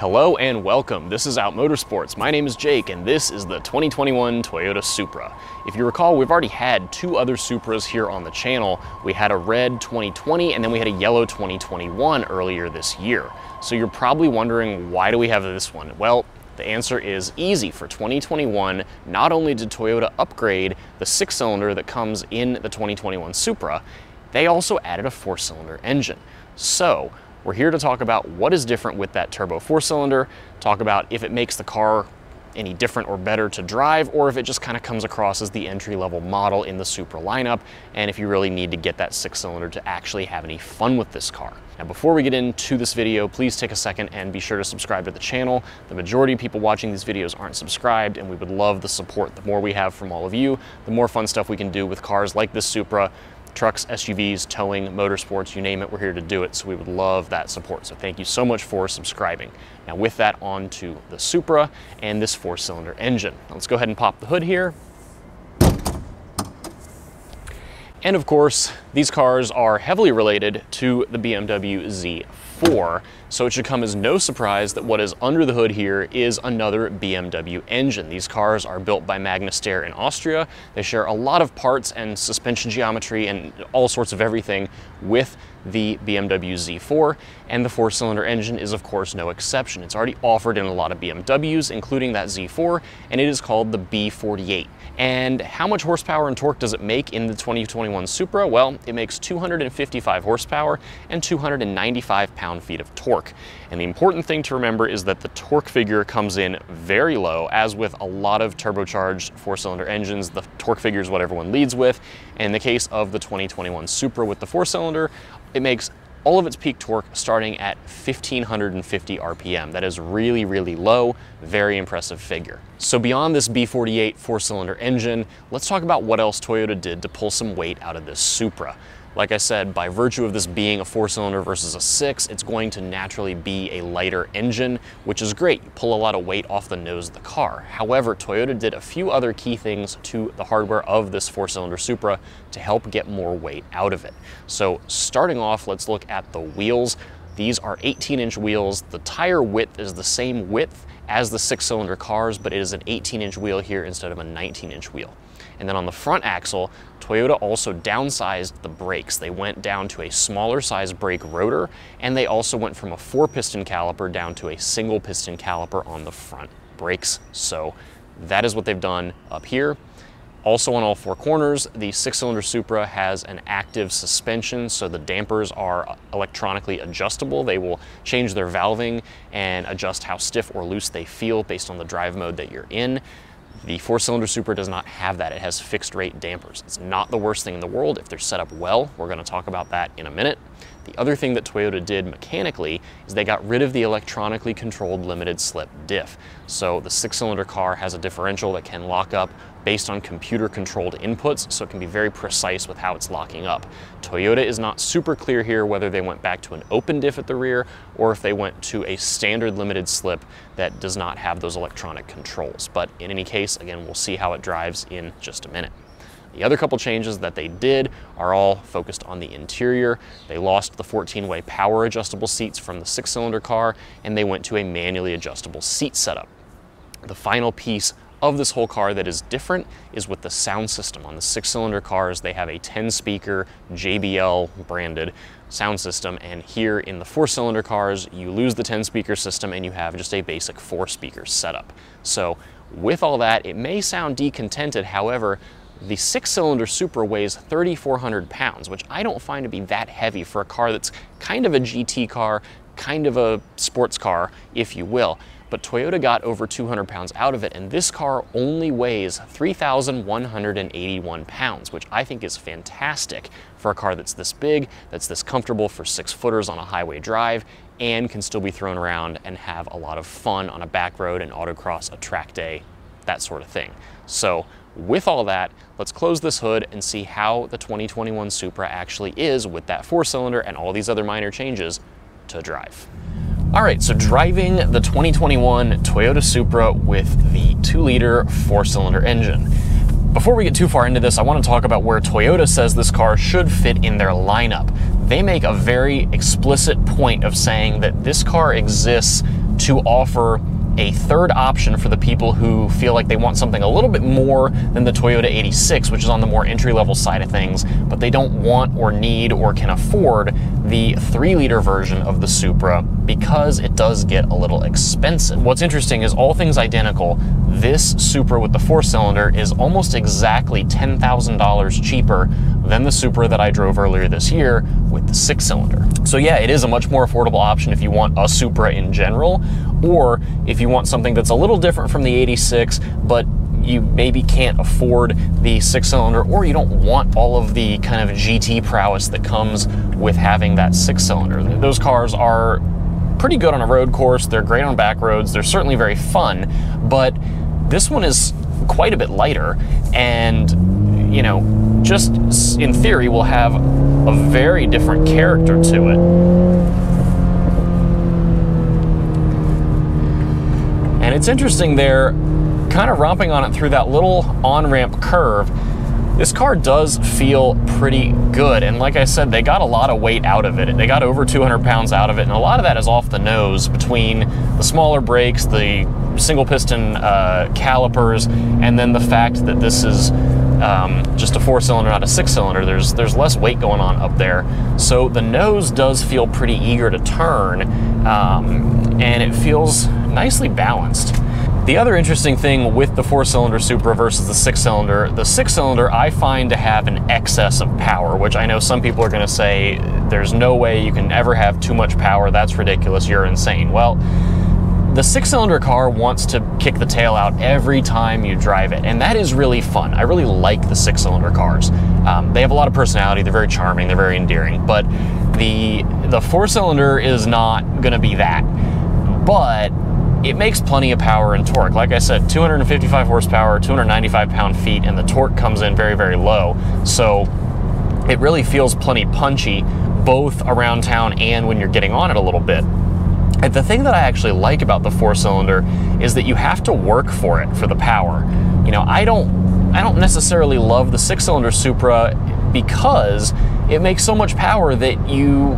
Hello and welcome. This is Out Motorsports. My name is Jake and this is the 2021 Toyota Supra. If you recall, we've already had two other Supras here on the channel. We had a red 2020 and then we had a yellow 2021 earlier this year. So you're probably wondering, why do we have this one? Well, the answer is easy. For 2021, not only did Toyota upgrade the six cylinder that comes in the 2021 Supra, they also added a four cylinder engine. So we're here to talk about what is different with that turbo four cylinder, talk about if it makes the car any different or better to drive, or if it just kind of comes across as the entry level model in the Supra lineup, and if you really need to get that six cylinder to actually have any fun with this car. Now, before we get into this video, please take a second and be sure to subscribe to the channel. The majority of people watching these videos aren't subscribed, and we would love the support. The more we have from all of you, the more fun stuff we can do with cars like this Supra, trucks, SUVs, towing, motorsports, you name it, we're here to do it. So we would love that support. So thank you so much for subscribing. Now with that on to the Supra and this four cylinder engine. Let's go ahead and pop the hood here. And of course, these cars are heavily related to the BMW Z4, so it should come as no surprise that what is under the hood here is another BMW engine. These cars are built by Magna Steyr in Austria. They share a lot of parts and suspension geometry and all sorts of everything with the BMW Z4, and the four-cylinder engine is of course no exception. It's already offered in a lot of BMWs, including that Z4, and it is called the B48. And how much horsepower and torque does it make in the 2021 Supra? Well, it makes 255 horsepower and 295 pound-feet of torque. And the important thing to remember is that the torque figure comes in very low, as with a lot of turbocharged four-cylinder engines, the torque figure is what everyone leads with. In the case of the 2021 Supra with the four-cylinder, it makes all of its peak torque starting at 1550 RPM. That is really, really low, very impressive figure. So beyond this B48 four-cylinder engine, let's talk about what else Toyota did to pull some weight out of this Supra. Like I said, by virtue of this being a four cylinder versus a six, it's going to naturally be a lighter engine, which is great. You pull a lot of weight off the nose of the car. However, Toyota did a few other key things to the hardware of this four cylinder Supra to help get more weight out of it. So starting off, let's look at the wheels. These are 18 inch wheels. The tire width is the same width as the six cylinder cars, but it is an 18 inch wheel here instead of a 19 inch wheel. And then on the front axle, Toyota also downsized the brakes. They went down to a smaller size brake rotor, and they also went from a four piston caliper down to a single piston caliper on the front brakes. So that is what they've done up here. Also on all four corners, the six-cylinder Supra has an active suspension, so the dampers are electronically adjustable. They will change their valving and adjust how stiff or loose they feel based on the drive mode that you're in. The four-cylinder Supra does not have that. It has fixed rate dampers. It's not the worst thing in the world if they're set up well. We're gonna talk about that in a minute. The other thing that Toyota did mechanically is they got rid of the electronically controlled limited slip diff. So the six-cylinder car has a differential that can lock up based on computer controlled inputs, so it can be very precise with how it's locking up. Toyota is not super clear here whether they went back to an open diff at the rear or if they went to a standard limited slip that does not have those electronic controls. But in any case, again, we'll see how it drives in just a minute. The other couple changes that they did are all focused on the interior. They lost the 14-way power adjustable seats from the six-cylinder car, and they went to a manually adjustable seat setup. The final piece of this whole car that is different is with the sound system. On the six-cylinder cars, they have a 10-speaker JBL branded sound system, and here in the four-cylinder cars, you lose the 10-speaker system and you have just a basic four-speaker setup. So with all that, it may sound decontented, however, the six-cylinder Supra weighs 3,400 pounds, which I don't find to be that heavy for a car that's kind of a GT car, kind of a sports car, if you will. But Toyota got over 200 pounds out of it, and this car only weighs 3,181 pounds, which I think is fantastic for a car that's this big, that's this comfortable for six footers on a highway drive, and can still be thrown around and have a lot of fun on a back road and autocross, a track day, that sort of thing. So with all that, let's close this hood and see how the 2021 Supra actually is with that four cylinder and all these other minor changes to drive. All right, so driving the 2021 Toyota Supra with the two liter four cylinder engine. Before we get too far into this, I want to talk about where Toyota says this car should fit in their lineup. They make a very explicit point of saying that this car exists to offer a third option for the people who feel like they want something a little bit more than the Toyota 86, which is on the more entry level side of things, but they don't want or need or can afford the 3 liter version of the Supra because it does get a little expensive. What's interesting is all things identical, this Supra with the 4 cylinder is almost exactly $10,000 cheaper than the Supra that I drove earlier this year with the 6 cylinder. So, yeah, it is a much more affordable option if you want a Supra in general, or if you want something that's a little different from the 86, but you maybe can't afford the six cylinder or you don't want all of the kind of GT prowess that comes with having that six cylinder. Those cars are pretty good on a road course, they're great on back roads, they're certainly very fun, but this one is quite a bit lighter and you know, just in theory will have a very different character to it. It's interesting there kind of romping on it through that little on-ramp curve, this car does feel pretty good. And like I said, they got a lot of weight out of it. They got over 200 pounds out of it. And a lot of that is off the nose between the smaller brakes, the single piston uh, calipers, and then the fact that this is um, just a four cylinder, not a six cylinder. There's, there's less weight going on up there. So the nose does feel pretty eager to turn. Um, and it feels nicely balanced. The other interesting thing with the four cylinder Supra versus the six cylinder, the six cylinder I find to have an excess of power, which I know some people are going to say there's no way you can ever have too much power. That's ridiculous. You're insane. Well, the six cylinder car wants to kick the tail out every time you drive it, and that is really fun. I really like the six cylinder cars. Um, they have a lot of personality, they're very charming, they're very endearing, but the, the four cylinder is not going to be that. But it makes plenty of power and torque. Like I said, 255 horsepower, 295 pound feet, and the torque comes in very, very low. So it really feels plenty punchy, both around town and when you're getting on it a little bit. And the thing that I actually like about the four cylinder is that you have to work for it for the power. You know, I don't I don't necessarily love the six cylinder Supra because it makes so much power that you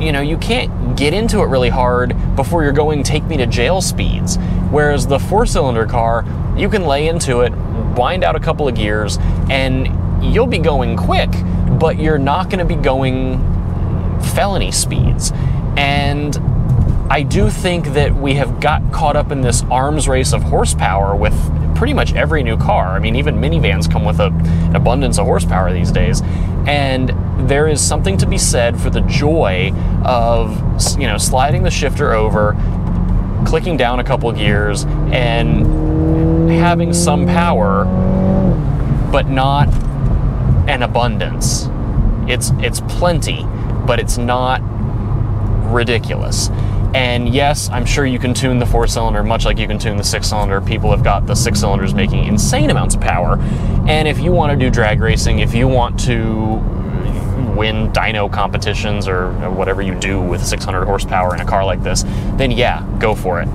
you know, you can't get into it really hard before you're going take me to jail speeds. Whereas the four cylinder car, you can lay into it, wind out a couple of gears, and you'll be going quick, but you're not going to be going felony speeds. And I do think that we have got caught up in this arms race of horsepower with pretty much every new car. I mean, even minivans come with a, an abundance of horsepower these days. And there is something to be said for the joy of, you know, sliding the shifter over, clicking down a couple gears, and having some power, but not an abundance. It's, it's plenty, but it's not ridiculous. And yes, I'm sure you can tune the four cylinder much like you can tune the six cylinder. People have got the six cylinders making insane amounts of power. And if you want to do drag racing, if you want to win dyno competitions or whatever you do with 600 horsepower in a car like this, then yeah, go for it.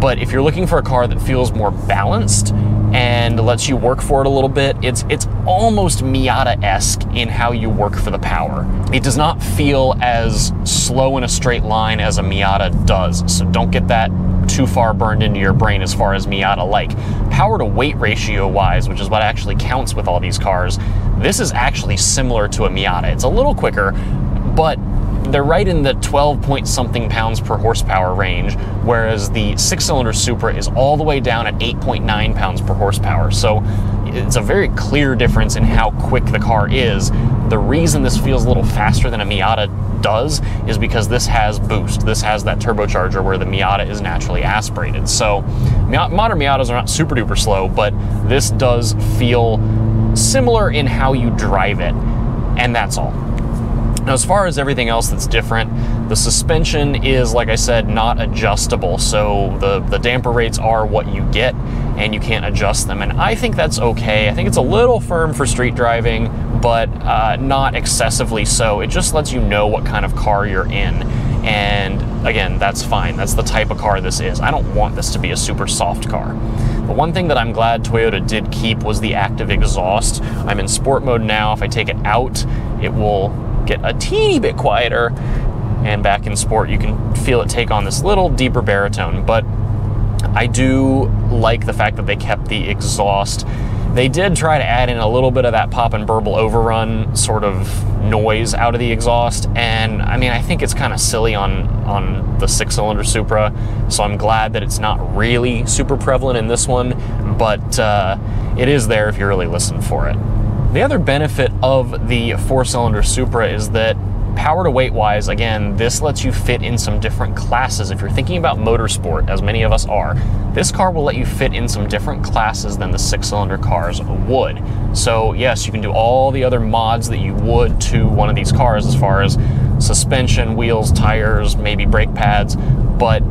But if you're looking for a car that feels more balanced and lets you work for it a little bit, it's it's almost Miata-esque in how you work for the power. It does not feel as slow in a straight line as a Miata does, so don't get that too far burned into your brain as far as Miata like. Power to weight ratio wise, which is what actually counts with all these cars, this is actually similar to a Miata. It's a little quicker, but they're right in the 12 point something pounds per horsepower range, whereas the six cylinder Supra is all the way down at 8.9 pounds per horsepower. So it's a very clear difference in how quick the car is. The reason this feels a little faster than a Miata does is because this has boost. This has that turbocharger where the Miata is naturally aspirated. So modern Miatas are not super duper slow, but this does feel similar in how you drive it. And that's all. Now, as far as everything else that's different, the suspension is, like I said, not adjustable. So the, the damper rates are what you get and you can't adjust them. And I think that's okay. I think it's a little firm for street driving, but uh, not excessively so. It just lets you know what kind of car you're in. And again, that's fine. That's the type of car this is. I don't want this to be a super soft car. But one thing that I'm glad Toyota did keep was the active exhaust. I'm in sport mode now. If I take it out, it will get a teeny bit quieter. And back in sport you can feel it take on this little deeper baritone. But I do like the fact that they kept the exhaust. They did try to add in a little bit of that pop and burble overrun sort of noise out of the exhaust, and I mean, I think it's kind of silly on on the six-cylinder Supra, so I'm glad that it's not really super prevalent in this one, but uh, it is there if you really listen for it. The other benefit of the four-cylinder Supra is that power to weight wise, again, this lets you fit in some different classes. If you're thinking about motorsport, as many of us are, this car will let you fit in some different classes than the six cylinder cars would. So, yes, you can do all the other mods that you would to one of these cars as far as suspension, wheels, tires, maybe brake pads, but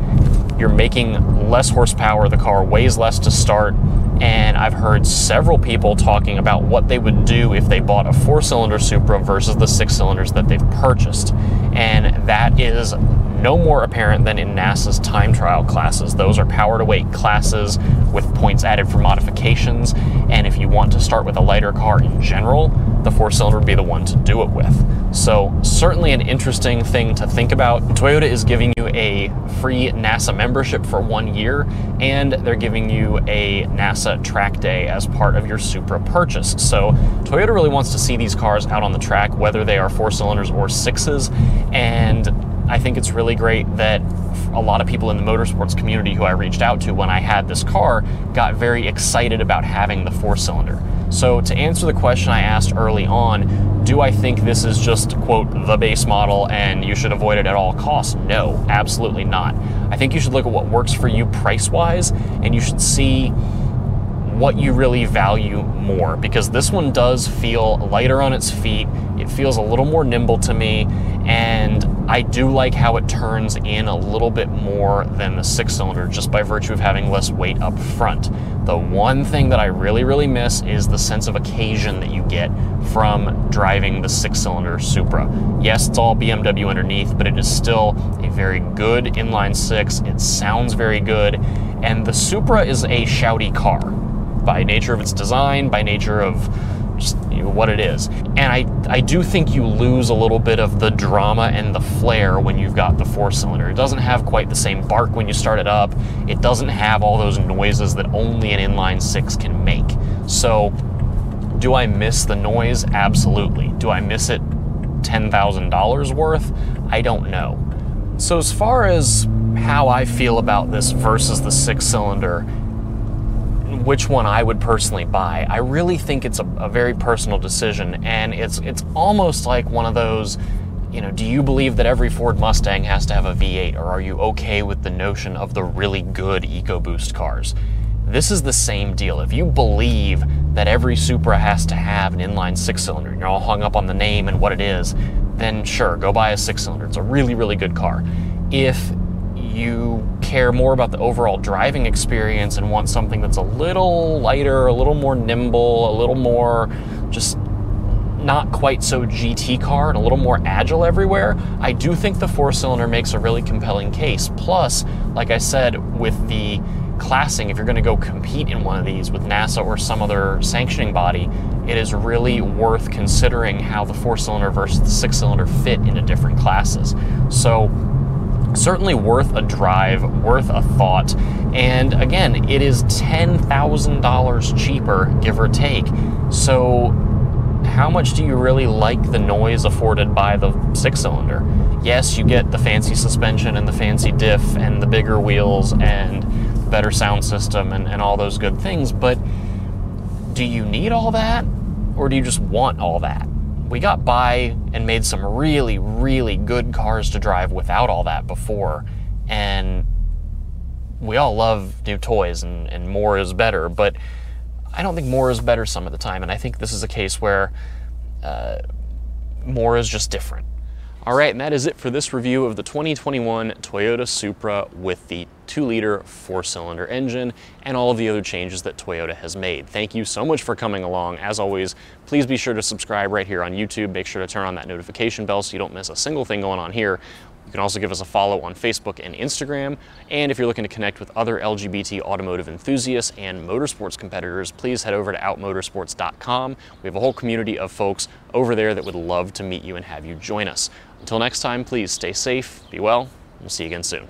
you're making less horsepower, the car weighs less to start, and I've heard several people talking about what they would do if they bought a four cylinder Supra versus the six cylinders that they've purchased. And that is no more apparent than in NASA's time trial classes. Those are power to weight classes with points added for modifications. And if you want to start with a lighter car in general, the four cylinder would be the one to do it with. So, certainly an interesting thing to think about. Toyota is giving you a free NASA membership for one year, and they're giving you a NASA track day as part of your Supra purchase. So, Toyota really wants to see these cars out on the track, whether they are four cylinders or sixes, and I think it's really great that a lot of people in the motorsports community who I reached out to when I had this car got very excited about having the four cylinder. So, to answer the question I asked early on, do I think this is just, quote, the base model and you should avoid it at all costs? No, absolutely not. I think you should look at what works for you price wise and you should see what you really value more because this one does feel lighter on its feet. It feels a little more nimble to me, and I do like how it turns in a little bit more than the six cylinder just by virtue of having less weight up front. The one thing that I really, really miss is the sense of occasion that you get from driving the six cylinder Supra. Yes, it's all BMW underneath, but it is still a very good inline six. It sounds very good, and the Supra is a shouty car by nature of its design, by nature of what it is. And I, I do think you lose a little bit of the drama and the flair when you've got the four cylinder. It doesn't have quite the same bark when you start it up. It doesn't have all those noises that only an inline six can make. So, do I miss the noise? Absolutely. Do I miss it $10,000 worth? I don't know. So, as far as how I feel about this versus the six cylinder, which one I would personally buy. I really think it's a, a, very personal decision, and it's it's almost like one of those. You know, do you believe that every Ford Mustang has to have a V8, or are you okay with the notion of the really good EcoBoost cars? This is the same deal. If you believe that every Supra has to have an inline six cylinder, and you're all hung up on the name and what it is, then sure, go buy a six cylinder. It's a really, really good car. If you care more about the overall driving experience and want something that's a little lighter, a little more nimble, a little more just not quite so GT car and a little more agile everywhere, I do think the four cylinder makes a really compelling case. Plus, like I said, with the classing, if you're going to go compete in one of these with NASA or some other sanctioning body, it is really worth considering how the four cylinder versus the six cylinder fit into different classes. So, certainly worth a drive, worth a thought. And again, it is $10,000 cheaper, give or take. So, how much do you really like the noise afforded by the six cylinder? Yes, you get the fancy suspension and the fancy diff and the bigger wheels and better sound system and, and all those good things, but do you need all that? Or do you just want all that? We got by and made some really, really good cars to drive without all that before. And we all love new toys and, and more is better, but I don't think more is better some of the time. And I think this is a case where uh, more is just different. All right, and that is it for this review of the 2021 Toyota Supra with the 2-liter 4-cylinder engine and all of the other changes that Toyota has made. Thank you so much for coming along. As always, please be sure to subscribe right here on YouTube. Make sure to turn on that notification bell so you don't miss a single thing going on here. You can also give us a follow on Facebook and Instagram. And if you're looking to connect with other LGBT automotive enthusiasts and motorsports competitors, please head over to outmotorsports.com. We have a whole community of folks over there that would love to meet you and have you join us. Until next time, please stay safe, be well, we'll see you again soon.